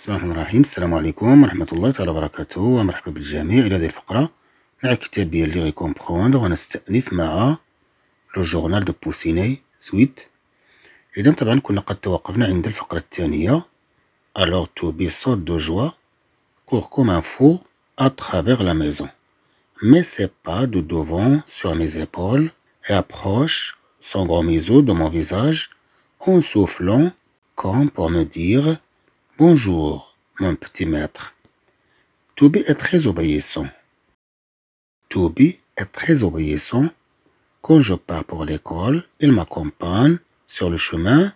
بسم الله الرحمن الرحيم السلام عليكم ورحمة الله تعالى وبركاته ومرحبا بالجميع إلى هذه الفقرة مع كتاب ديال lire et comprendre ونستأنف مع le journal de Poussinet suite إذا طبعا كنا قد توقفنا عند الفقرة الثانية Alors Toby saute de joie, court comme un fou à travers la maison, met ses pas de devant sur mes épaules et approche son gros museau de mon visage en soufflant comme pour me dire Bonjour, mon petit maître. Toby est très obéissant. Toby est très obéissant. Quand je pars pour l'école, il m'accompagne sur le chemin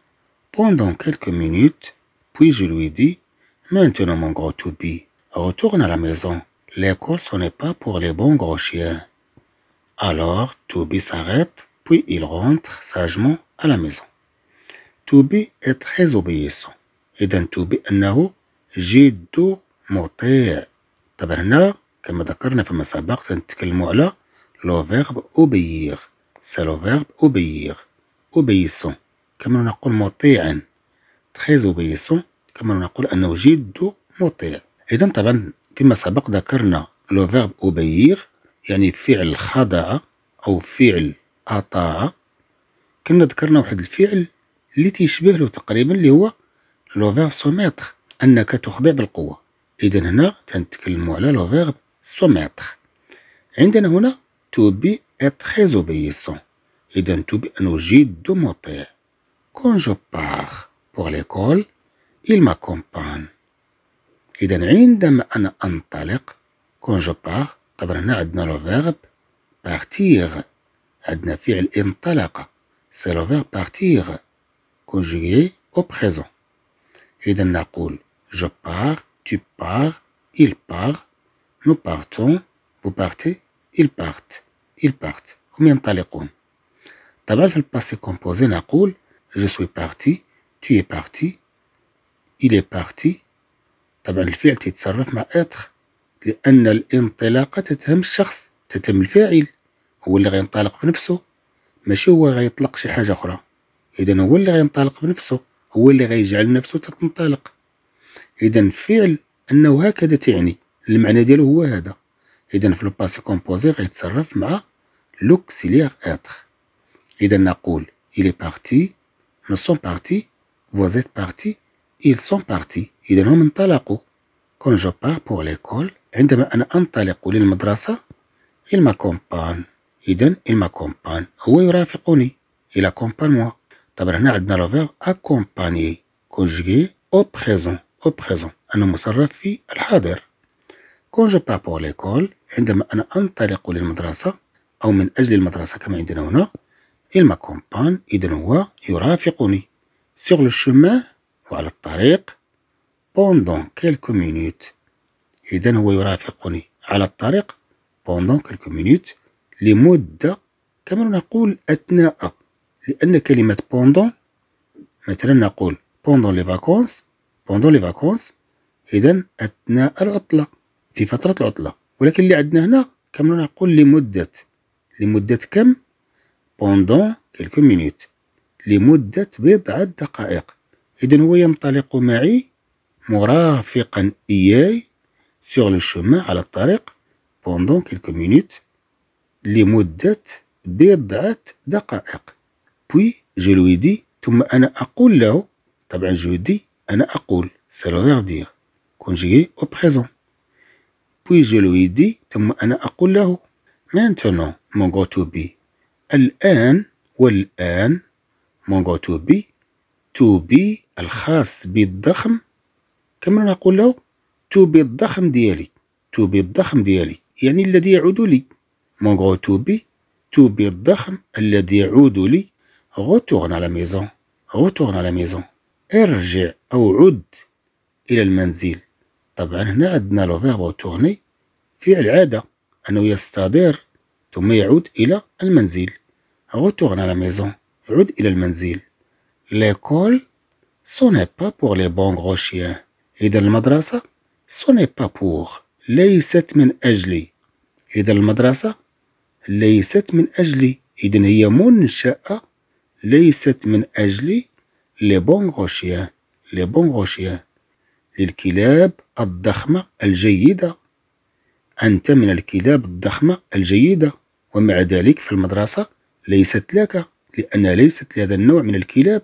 pendant quelques minutes, puis je lui dis Maintenant, mon gros Toby, retourne à la maison. L'école, ce n'est pas pour les bons gros chiens. Alors, Toby s'arrête, puis il rentre sagement à la maison. Toby est très obéissant. إذا Toby أنه جد مطيع. طبعا هنا كما ذكرنا فيما سبق سنتكلم على le verbe obéir c'est le verbe obéir obéissant كما نقول مطيعا. très obéissant كما نقول أنه جد مطيع. إذا طبعا فيما سبق ذكرنا le verbe obéir يعني فعل خضع أو فعل أطاع. كنا ذكرنا واحد الفعل اللي تيشبه له تقريبا اللي هو le verbe soumettre أنك تخضع بالقوة إذا هنا تنتكلموا على le soumettre عندنا هنا Toby très obéissant. إذا Toby أنه جد مطيع Quand je pars pour l'école il m'accompagne. إذا عندما أنا أنطلق quand je pars طبعا هنا عندنا le verbe partir عندنا فعل انطلق c'est le verbe partir conjugué au présent. إذا نقول je pars, tu pars, il part, nous partons, vous partez, ils partent, ils partent. هم ينطلقون طبعا في ال passé composé نقول je suis parti, tu es parti, il est parti. طبعا الفعل تتصرف مع être لأن الانطلاقة تتهم الشخص تتهم الفاعل هو اللي غينطلق بنفسه ماشي هو غيطلق شي حاجة أخرى إذا هو اللي غينطلق بنفسه هو اللي غيجعل نفسه تنطلق. إذا فعل أنه هكذا تعني المعنى ديالو هو هذا. إذا في ال passé composé غيتصرف مع l'auxiliaire être إذا نقول il est parti nous sommes partis vous êtes parti ils sont partis. إذا هم انطلقوا. Quand je pars pour l'école عندما أنا أنطلق للمدرسة il m'accompagne إذا il m'accompagne هو يرافقني il accompagne moi. طبعا هنا عندنا le verbe accompagner conjugué au présent au présent أنه مصرف في الحاضر. Quand je pars pour l'école عندما أنا أنطلق للمدرسة أو من أجل المدرسة كما عندنا هنا il m'accompagne إذا هو يرافقني. Sur le chemin وعلى الطريق pendant quelques minutes إذا هو يرافقني. على الطريق pendant quelques minutes لمدة كما نقول أثناء. لأن كلمة pendant مثلا نقول pendant les vacances pendant les vacances إذا أثناء العطلة في فترة العطلة. ولكن اللي عندنا هنا كما نقول لمدة. لمدة كم؟ pendant quelques minutes لمدة بضعة دقائق. إذا هو ينطلق معي مرافقا إياي sur le chemin على الطريق pendant quelques minutes لمدة بضعة دقائق. Puis je lui dis ثم أنا أقول له طبعا je dis أنا أقول c'est le verbe dire conjugué au présent puis je lui dis ثم أنا أقول له mon gros Toby الآن والآن mon gros Toby Toby الخاص بالضخم كما نقول له Toby الضخم ديالي Toby الضخم ديالي يعني الذي يعود لي مون غو تو بي Toby الضخم الذي يعود لي retourne à la maison. Retourne à la maison. ارجع أو عد إلى المنزل. طبعا هنا عندنا لو فيرب رتورني فعل عادة أنه يستدير. ثم يعود إلى المنزل. Retourne à la maison. عد إلى المنزل. L'école ce n'est pas pour les bons gros إذا المدرسة ce n'est pas pour. ليست من أجلي. إذا المدرسة ليست من أجلي. إذا هي منشأة ليست من أجل les bons gros chiens les bons gros chiens للكلاب الضخمة الجيدة أنت من الكلاب الضخمة الجيدة ومع ذلك في المدرسة ليست لك لأنها ليست لهذا النوع من الكلاب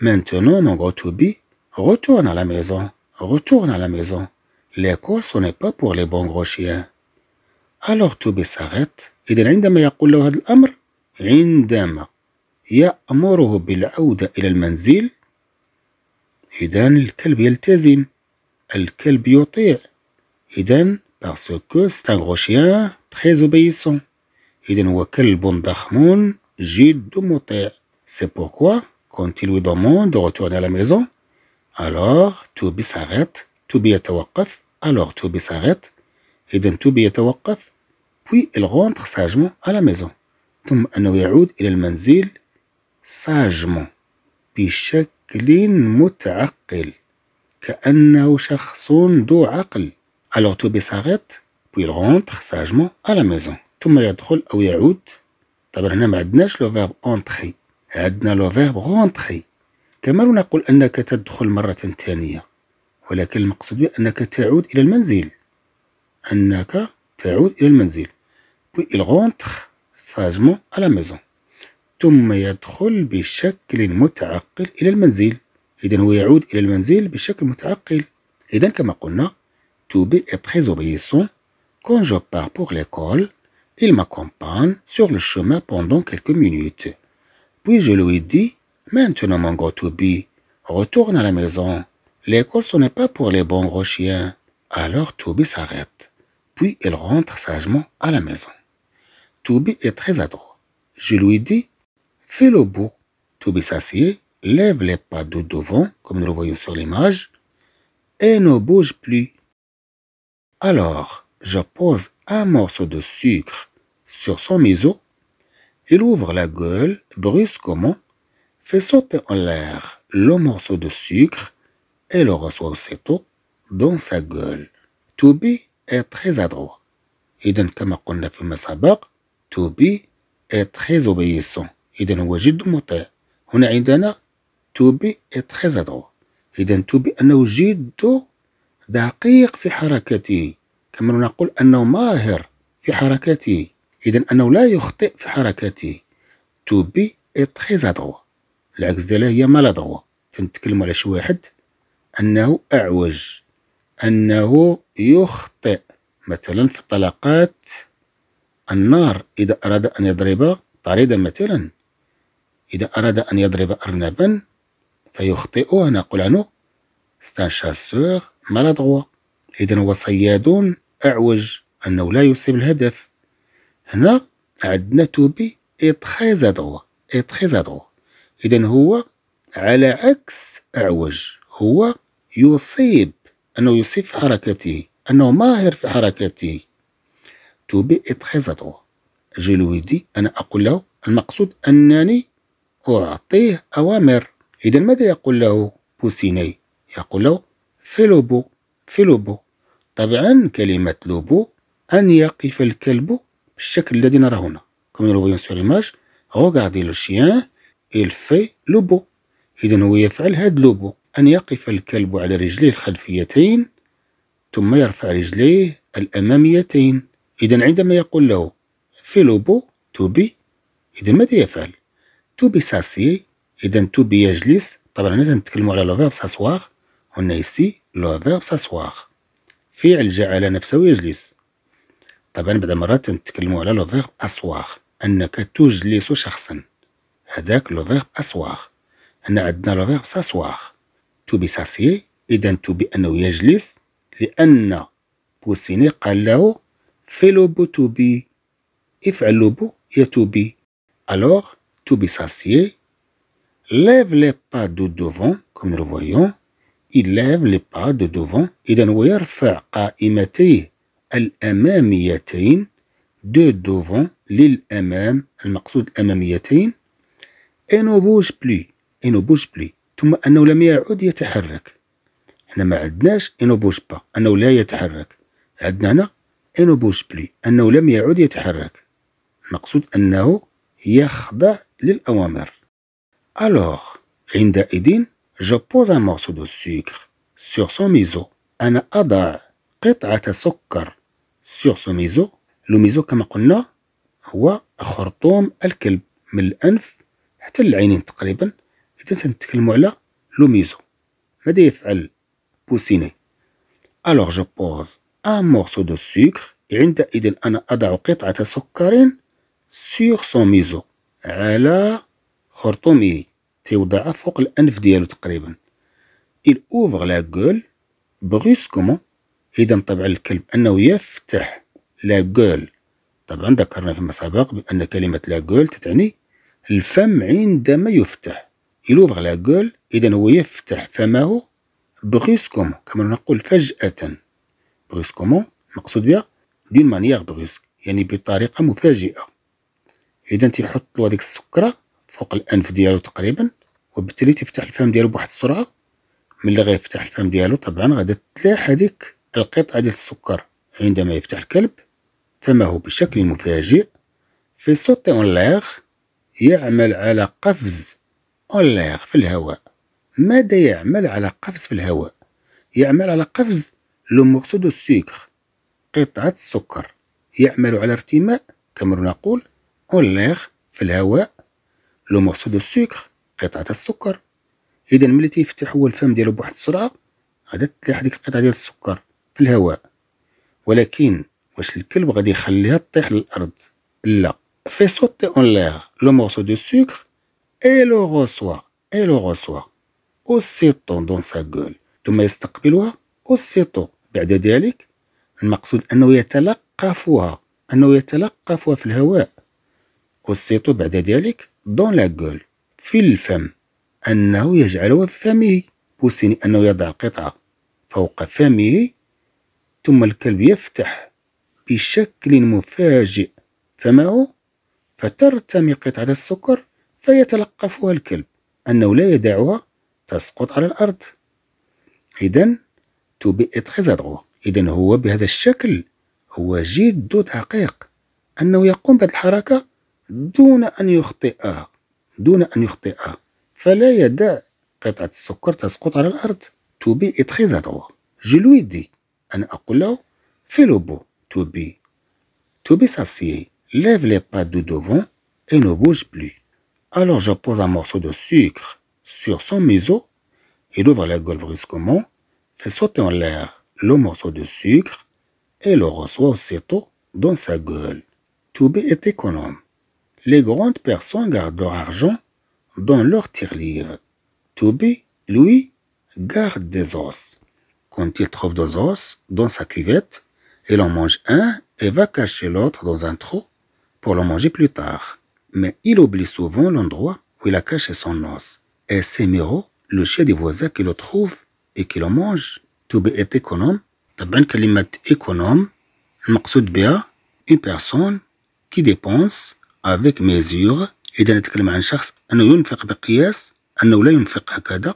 Maintenant, mon gros Toby, retourne à la maison. Retourne à la maison. L'école, ce n'est pas pour les bons gros chiens. Alors Toby s'arrête. إذا عندما يقول له هذا الأمر عندما يأمره بالعودة إلى المنزل. إذن الكلب يلتزم. الكلب يطيع. إذن parce que c'est un gros chien très obéissant إذن هو كلب ضخم جد مطيع. c'est pourquoi quand on lui demande de retourner à la maison Alors Toby s'arrête Toby يتوقف alors Toby s'arrête إذن Toby يتوقف puis il rentre sagement à la ثم أنه يعود إلى المنزل. Sagement بشكل متعقل كأنه شخص ذو عقل. Alors Toby s'arrête puis il rentre sagement à la maison. ثم يدخل أو يعود. طبعا هنا ما عندناش le verbe entrer عندنا لو فيرب رونتخي كما نقول أنك تدخل مرة ثانية ولكن المقصود أنك تعود إلى المنزل. أنك تعود إلى المنزل. Puis il rentre sagement à la maison. ثم يدخل بشكل متعقل إلى المنزل إذا هو يعود إلى المنزل بشكل متعقل إذا كما قلنا to be est très obéissant quand je pars pour l'école il m'accompagne sur le chemin pendant quelques minutes puis je lui dis maintenant mon gros Toby retourne à la maison l'école ce n'est pas pour les bons gros chiens alors Toby s'arrête puis il rentre sagement à la maison Toby est très adroit. Je lui dis, fait le bout. Toubis s'assied, lève les pas de devant, comme nous le voyons sur l'image, et ne bouge plus. Alors, je pose un morceau de sucre sur son museau. Il ouvre la gueule brusquement, fait sauter en l'air le morceau de sucre et le reçoit aussitôt dans sa gueule. Toby est très adroit. Et comme on l'a fait Toby est très obéissant. إذا هو جد مطيع. هنا عندنا to be adroit. إذا be أنه جد دقيق في حركته. كما نقول أنه ماهر في حركته. إذا أنه لا يخطئ في حركته. to be adroit. العكس ديالها هي maladroit تنتكلم على شي واحد. أنه أعوج. أنه يخطئ. مثلا في الطلقات النار إذا أراد أن يضرب طاردا مثلا. إذا أراد أن يضرب أرنبا فيخطئ نقول عنه ستان شاسور مالادغوا إذا هو صياد أعوج أنه لا يصيب الهدف. هنا عندنا توبي إي تخي زادغوا إي تخي زادغوا إذا هو على عكس أعوج هو يصيب أنه يصيب في حركته أنه ماهر في حركته. Est très adroit. Je lui dis أنا أقول له المقصود أنني أعطيه أوامر. إذا ماذا يقول له بوسيني؟ يقول له في لوبو في لوبو. طبعا كلمة لوبو أن يقف الكلب بالشكل الذي نرى هنا. le voyons sur l'image regardez le chien. Il fait لوبو. إذا هو يفعل هذا لوبو. أن يقف الكلب على رجليه الخلفيتين ثم يرفع رجليه الأماميتين. إذا عندما يقول له fais le beau Toby إذا ماذا يفعل؟ Toby s'assied إذا Toby يجلس طبعا هنا نتكلم على le verbe s'asseoir هنا c'est le verbe s'asseoir فعل جعل نفسه يجلس. طبعا بعد مرات نتكلم على le verbe asseoir أنك تجلس شخصا. هذاك le verbe asseoir هنا عندنا le verbe s'asseoir Toby s'assied إذا Toby أنه يجلس. لأن بوسيني قال له le beau Toby. افعل le beau يا to be. Alors, to be s'assied. Lève les pattes de devant, comme nous le voyons. Il lève les pattes de devant. إذا هو يرفع قائمتيه الأماميتين de devant للأمام المقصود الأماميتين et ne bouge plus et ne bouge plus ثم أنه لم يعد يتحرك إحنا ما عندناش et ne bouge pas أنه لا يتحرك عندنا هنا et ne bouge plus أنه لم يعد يتحرك المقصود أنه يخضع للأوامر. Alors عندئذ je pose un morceau de sucre sur son miso. أنا أضع قطعة سكر sur son miso. museau كما قلنا هو خرطوم الكلب من الأنف حتى العينين تقريبا. إذا تنتكلموا على le museau ماذا يفعل بوسيني؟ Alors je pose un morceau de sucre عندئذ أنا أضع قطعة سكر sur son museau على خرطومه تيوضعها فوق الأنف ديالو تقريبا. Il ouvre la gueule brusquement. إذا طبعا الكلب أنه يفتح لا gueule. طبعا ذكرنا فيما سبق بأن كلمة لا gueule تتعني الفم عندما يفتح. Il ouvre la gueule. إذا هو يفتح فمه brusquement. كما نقول فجأة. Brusquement مقصود بها دون مانيير بروسك يعني بطريقة مفاجئة. إذا تيحط له هذيك السكرة فوق الأنف ديالو تقريبا وبالتالي تفتح الفم ديالو بواحد السرعة. ملي غيفتح الفم ديالو طبعا غادا تلاح هذيك القطعة ديال السكر. عندما يفتح الكلب فمه بشكل مفاجئ fait sauter en l'air يعمل على قفز en l'air في الهواء. ماذا يعمل على قفز في الهواء؟ يعمل على قفز le morceau de sucre قطعة السكر. يعمل على ارتماء كما نقول en l'air في الهواء le morceau de sucre قطعة السكر. إذا ملي تيفتح هو الفم ديالو بواحد السرعة غادا تلاح هاديك القطعة ديال السكر في الهواء. ولكن واش الكلب غادي يخليها طيح للأرض؟ لا. fait sauter en l'air le morceau de sucre et le reçoit et le reçoit aussitôt dans sa gueule. ثم يستقبلها aussitôt. بعد ذلك المقصود أنه يتلقفها أنه يتلقفها في الهواء aussitôt بعد ذلك dans la gueule. في الفم. أنه يجعلها في فمه. بوسيني أنه يضع قطعة فوق فمه. ثم الكلب يفتح بشكل مفاجئ فمه. فترتمي قطعة السكر فيتلقفها الكلب. أنه لا يدعها تسقط على الأرض. Toby est très إذا هو بهذا الشكل هو جد دقيق. أنه يقوم بهذه الحركة دون أن يخطئها دون أن يخطئها فلا يدع قطعة السكر تسقط على الأرض تو بي إتخي زادغوا جو لوي دي أنا أقول له في لو بو تو بي تو بي ساسيي lève les pattes de devant et ne bouge plus. Alors je pose un morceau de sucre sur son museau, il ouvre la gueule brusquement, fait sauter en l'air le morceau de sucre et le reçoit aussitôt dans sa gueule. Toubé est économe. Les grandes personnes gardent leur argent dans leur tirelire. Toubé, lui, garde des os. Quand il trouve des os dans sa cuvette, il en mange un et va cacher l'autre dans un trou pour le manger plus tard. Mais il oublie souvent l'endroit où il a caché son os. Et c'est Miro, le chien des voisins, qui le trouve et qui le mange. توبي est économe. طبعا كلمة économe المقصود بها une personne qui dépense avec mesure إذا نتكلم عن شخص أنه ينفق بقياس أنه لا ينفق هكذا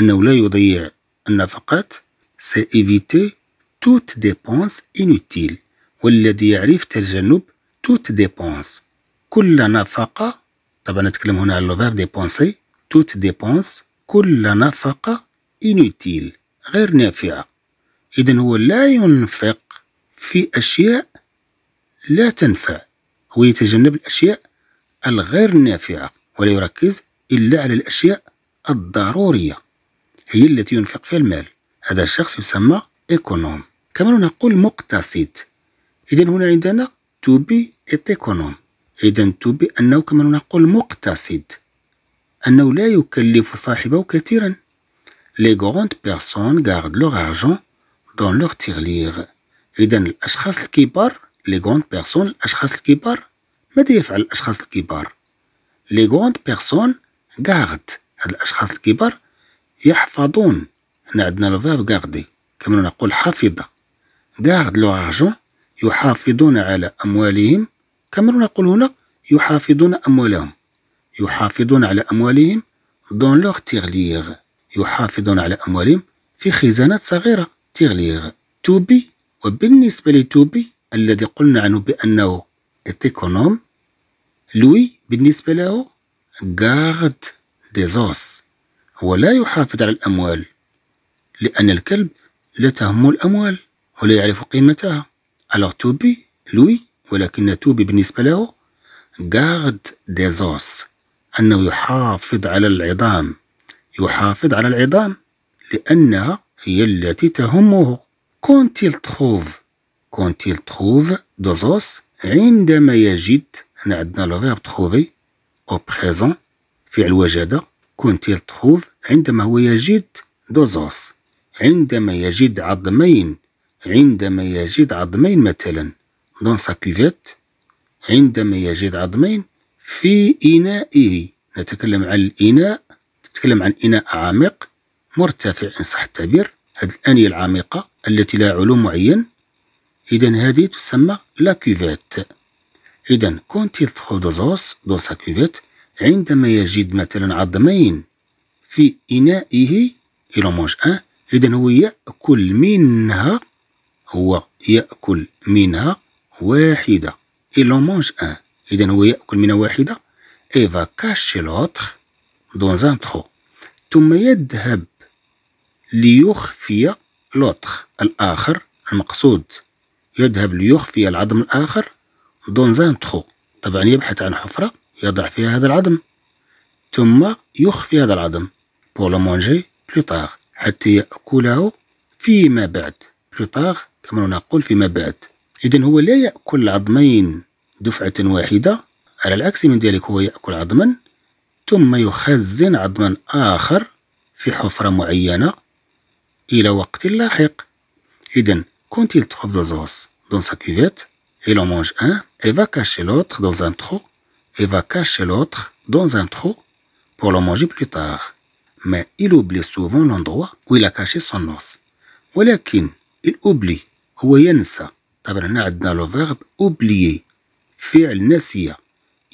أنه لا يضيع النفقات c'est éviter toute dépense inutile والذي يعرف تجنب توت ديبونس كل نفقة طبعا نتكلم هنا على ال verbe dépenser toute dépense كل نفقة inutile غير نافعة. إذا هو لا ينفق في أشياء لا تنفع. هو يتجنب الأشياء الغير نافعة ولا يركز إلا على الأشياء الضرورية هي التي ينفق فيها المال. هذا الشخص يسمى économe. كما نقول مقتصد. إذا هنا عندنا to be économe إذا to be أنه كما نقول مقتصد. أنه لا يكلف صاحبه كثيرا. Les grandes personnes gardent leur argent dans leur tirelire. إذا الأشخاص الكبار les grandes personnes الأشخاص الكبار. ماذا يفعل الأشخاص الكبار؟ Les grandes personnes gardent هاد الأشخاص الكبار يحفظون. هنا عندنا ال verbe garder كما نقول حافظة. gardent leur argent يحافظون على أموالهم. كما نقول هنا يحافظون أموالهم. يحافظون على أموالهم dans leurs tirelires يحافظون على أموالهم في خزانات صغيرة. tirelires Toby وبالنسبة ل Toby الذي قلنا عنه بأنه est économe lui بالنسبة له غارد ديزوس هو لا يحافظ على الأموال لأن الكلب لا تهمه الأموال ولا يعرف قيمتها. Alors توبي لوي ولكن توبي بالنسبة له des os أنه يحافظ على العظام يحافظ على العظام لأنها هي التي تهمه. il trouve quand il trouve os عندما يجد هنا عندنا لو فيرب trouver au présent فعل وجد il trouve عندما هو يجد os عندما يجد عظمين عندما يجد عظمين مثلا. Dans sa cuvette عندما يجد عظمين في إنائه. نتكلم عن الإناء نتكلم عن إناء عميق مرتفع إن صح التعبير. هذه الآنية العميقة التي لها علوم معين. إذا هذه تسمى لا كوفيت إذا كونت des os dans sa cuvette عندما يجد مثلا عظمين في إنائه en mange un إذا هو يأكل منها هو يأكل منها واحدة en mange un إذا هو يأكل منها واحدة et va cacher l'autre un trou. ثم يذهب ليخفي l'autre الآخر المقصود. يذهب ليخفي العظم الآخر dans un trou. طبعا يبحث عن حفرة يضع فيها هذا العظم ثم يخفي هذا العظم. pour le manger plus tard حتى يأكله فيما بعد. plus tard كما نقول فيما بعد. إذا هو لا يأكل العظمين دفعة واحدة. على العكس من ذلك هو يأكل عظما ثم يخزن عظما آخر في حفرة معينة إلى وقت لاحق. إذا quand il trouve deux os dans sa cuvette il en mange un et va cacher l'autre dans un trou et va cacher l'autre dans un trou pour le manger plus tard mais il oublie souvent l'endroit où il a caché son os ولكن il oublie هو ينسى طبعا هنا عندنا لو فيرب oublier فعل نسي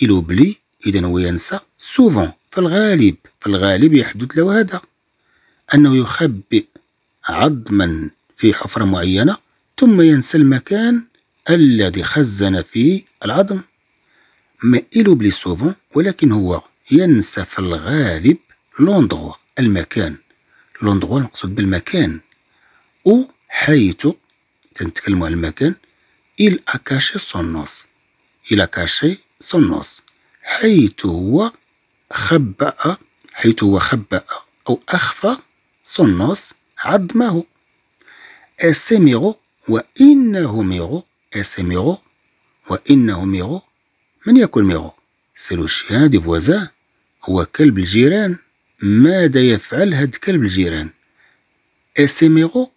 il oublie إذا هو ينسى souvent في الغالب في الغالب يحدث له هذا أنه يخبئ عظما في حفرة معينة ثم ينسى المكان الذي خزن فيه العظم. ما إلو بلي سوفون ولكن هو ينسى في الغالب لوندغوا المكان. لوندغوا نقصد بالمكان. أو حيث تنتكلموا على المكان إل أكاشي صنوس إل أكاشي صنوس حيث هو خبأ حيث هو خبأ أو أخفى son os عظمه. c'est Miro وإنه Miro c'est Miro وإنه ميرو من يكون Miro c'est le chien des voisins هو كلب الجيران. ماذا يفعل هاد كلب الجيران؟ c'est Miro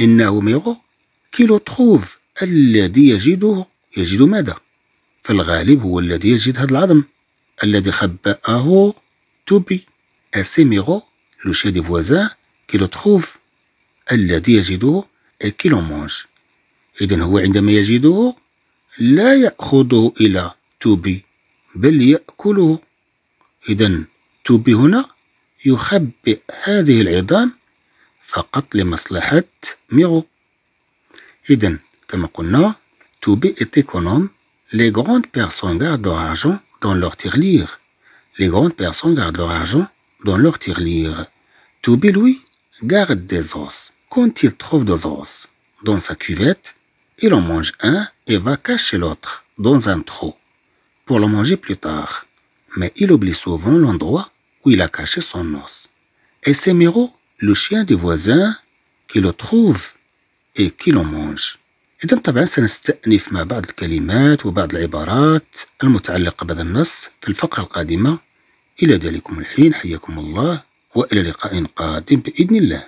إنه Miro qui le trouve الذي يجده. يجد ماذا؟ في الغالب هو الذي يجد هذا العظم. الذي خبأه. Toby c'est Miro le chien des voisins qui le trouve الذي يجده. qui le mange اذا هو عندما يجده لا يأخذه إلى Toby بل يأكله. اذا Toby هنا يخبئ هذه العظام فقط لمصلحة ميغو اذا كما قلنا توبي إتيكونوم لي غروند بيرسون غاردو أرجون دون لور تيغليغ لي غروند بيرسون غاردو أرجون دون لور تيغليغ توبي لوي غارد ديزوس Quand il trouve des os dans sa cuvette, il en mange un et va cacher l'autre dans un trou pour le manger plus tard. Mais il oublie souvent l'endroit où il a caché son os. Et c'est Miro, le chien du voisin, qui le trouve et qui le mange. إذا طبعا سنستأنف مع بعض الكلمات وبعض العبارات المتعلقة بهذا النص في الفقرة القادمة إلى ذلكم الحين حياكم الله وإلى لقاء قادم بإذن الله